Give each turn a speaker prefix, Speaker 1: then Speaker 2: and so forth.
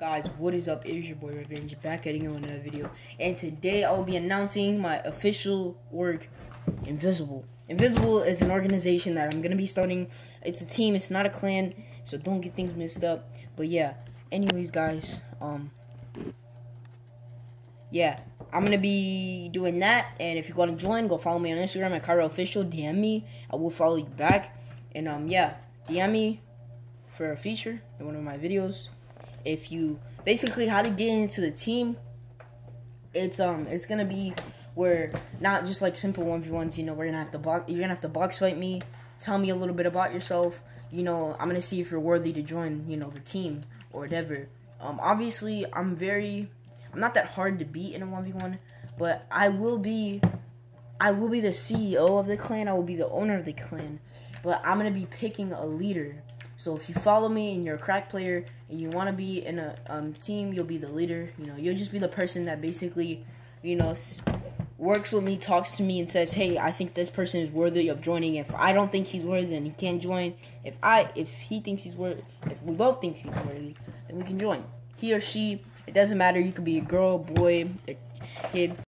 Speaker 1: Guys, what is up? It is your boy Revenge back at you on another video, and today I will be announcing my official work, Invisible. Invisible is an organization that I'm gonna be starting. It's a team. It's not a clan, so don't get things mixed up. But yeah, anyways, guys, um, yeah, I'm gonna be doing that. And if you want to join, go follow me on Instagram at Cairo Official. DM me. I will follow you back. And um, yeah, DM me for a feature in one of my videos if you basically how to get into the team it's um it's gonna be where not just like simple 1v1s you know we're gonna have to box you're gonna have to box fight me tell me a little bit about yourself you know i'm gonna see if you're worthy to join you know the team or whatever. Um obviously i'm very i'm not that hard to beat in a 1v1 but i will be i will be the ceo of the clan i will be the owner of the clan but i'm gonna be picking a leader so if you follow me and you're a crack player and you want to be in a um, team, you'll be the leader. You know, you'll just be the person that basically, you know, works with me, talks to me, and says, "Hey, I think this person is worthy of joining. If I don't think he's worthy, then he can't join. If I, if he thinks he's worthy, if we both think he's worthy, then we can join. He or she, it doesn't matter. You could be a girl, boy, a kid."